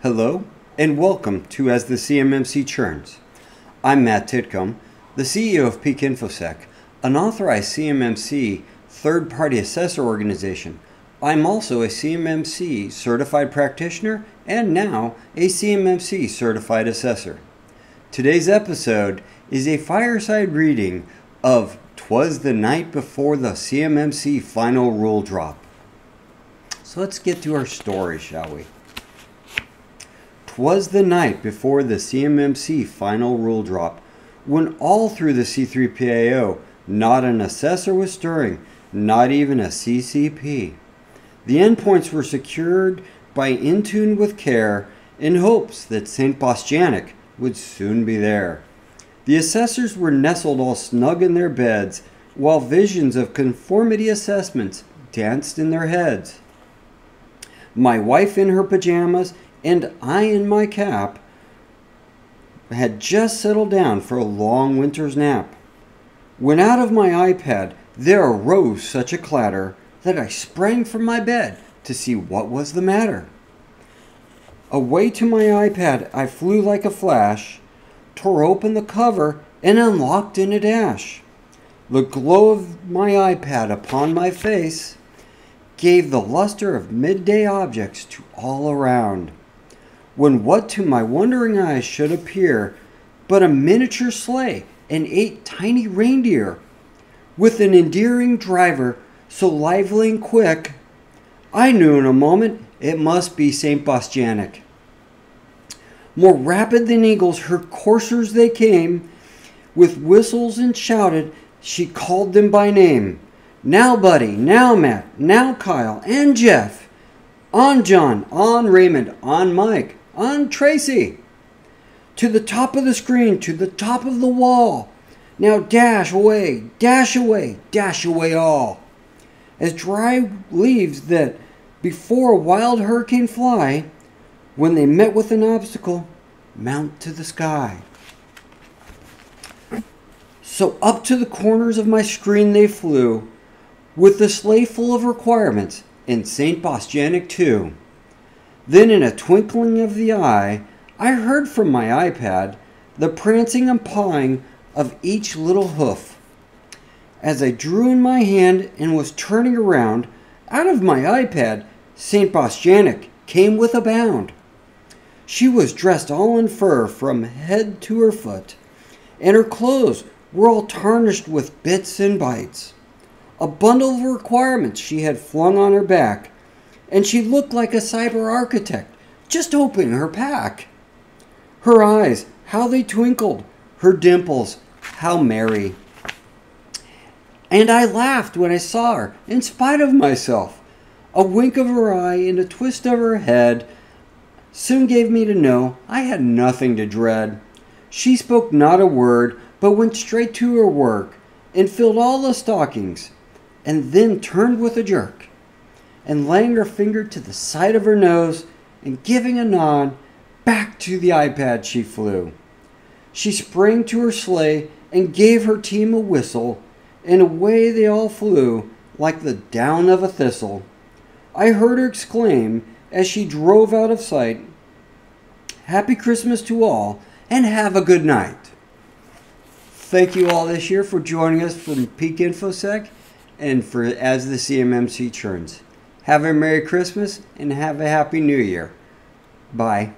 Hello, and welcome to As the CMMC Churns. I'm Matt Titcomb, the CEO of Peak InfoSec, an authorized CMMC third party assessor organization. I'm also a CMMC certified practitioner and now a CMMC certified assessor. Today's episode is a fireside reading of Twas the Night Before the CMMC Final Rule Drop. So let's get to our story, shall we? Twas the night before the CMMC final rule drop, when all through the C3PAO, not an assessor was stirring, not even a CCP. The endpoints were secured by Intune with care in hopes that St. Bostjanick would soon be there. The assessors were nestled all snug in their beds while visions of conformity assessments danced in their heads. My wife in her pajamas and I in my cap had just settled down for a long winter's nap. When out of my iPad there arose such a clatter that I sprang from my bed to see what was the matter. Away to my iPad I flew like a flash, tore open the cover, and unlocked in a dash. The glow of my iPad upon my face gave the luster of midday objects to all around when what to my wondering eyes should appear but a miniature sleigh and eight tiny reindeer, with an endearing driver so lively and quick, I knew in a moment it must be St. Bostjanick. More rapid than eagles, her coursers they came, with whistles and shouted, she called them by name. Now, Buddy, now, Matt, now, Kyle, and Jeff. On John, on Raymond, on Mike, on Tracy. To the top of the screen, to the top of the wall. Now dash away, dash away, dash away all. As dry leaves that before a wild hurricane fly, when they met with an obstacle, mount to the sky. So up to the corners of my screen they flew, with the sleigh full of requirements, and St. Bostjanick too. Then, in a twinkling of the eye, I heard from my iPad the prancing and pawing of each little hoof. As I drew in my hand and was turning around, out of my iPad, St. Bostjanick came with a bound. She was dressed all in fur from head to her foot, and her clothes were all tarnished with bits and bites. A bundle of requirements she had flung on her back and she looked like a cyber architect, just opening her pack. Her eyes, how they twinkled, her dimples, how merry. And I laughed when I saw her, in spite of myself. A wink of her eye and a twist of her head soon gave me to know I had nothing to dread. She spoke not a word, but went straight to her work and filled all the stockings, and then turned with a jerk and laying her finger to the side of her nose and giving a nod, back to the iPad she flew. She sprang to her sleigh and gave her team a whistle, and away they all flew like the down of a thistle. I heard her exclaim as she drove out of sight, Happy Christmas to all, and have a good night. Thank you all this year for joining us from Peak InfoSec and for As the CMMC Churns. Have a Merry Christmas and have a Happy New Year. Bye.